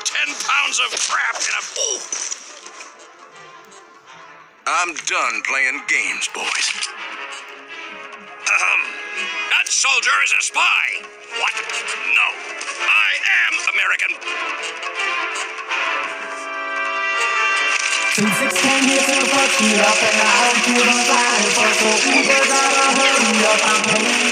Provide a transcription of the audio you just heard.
ten pounds of crap in a. I'm done playing games, boys. Ahem. That soldier is a spy. What? No. I am American. Two six came here to fuck up and I don't give a flying fuck so Uber gotta hurry up I'm